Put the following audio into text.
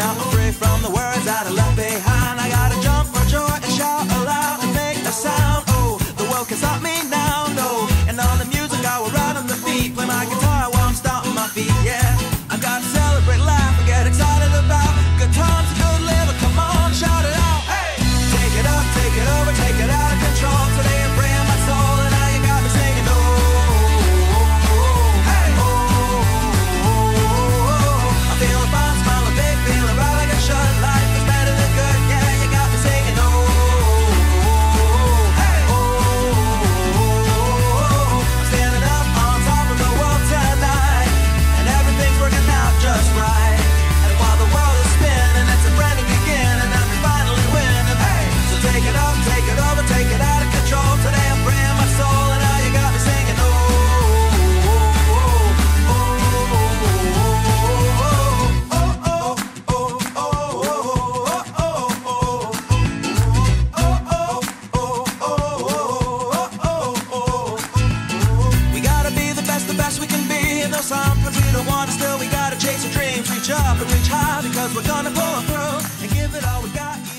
not free from the words that I left behind. I gotta jump for joy and shout aloud and make a sound. Oh, the world can stop me. feel something we don't wanna still we gotta chase our dreams. Reach up and reach high because we're gonna pull through and give it all we got.